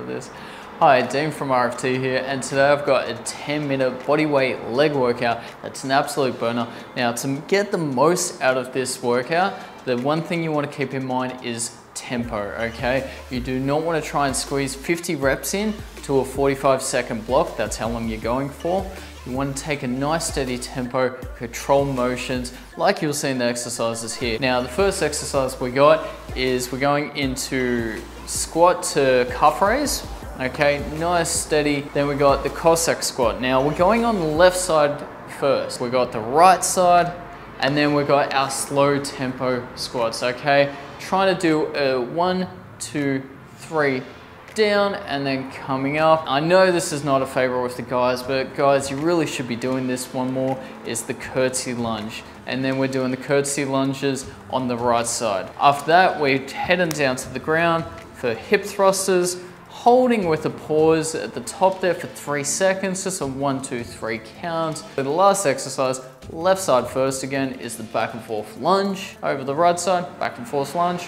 for this. Hi, Dean from RFT here, and today I've got a 10 minute body weight leg workout that's an absolute burner. Now, to get the most out of this workout, the one thing you want to keep in mind is tempo, okay? You do not want to try and squeeze 50 reps in to a 45 second block, that's how long you're going for. You want to take a nice steady tempo, control motions, like you'll see in the exercises here. Now, the first exercise we got is we're going into squat to calf raise, Okay, nice, steady. Then we got the Cossack squat. Now we're going on the left side first. We got the right side, and then we got our slow tempo squats, okay? Trying to do a one, two, three, down and then coming up. I know this is not a favorite with the guys, but guys, you really should be doing this one more, is the curtsy lunge. And then we're doing the curtsy lunges on the right side. After that, we're heading down to the ground for hip thrusters, holding with a pause at the top there for three seconds, just a one, two, three count. For the last exercise, left side first again, is the back and forth lunge. Over the right side, back and forth lunge,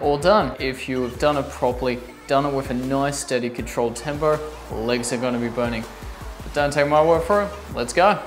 all done. If you have done it properly, done it with a nice, steady, controlled tempo, legs are gonna be burning. But don't take my word for it, let's go.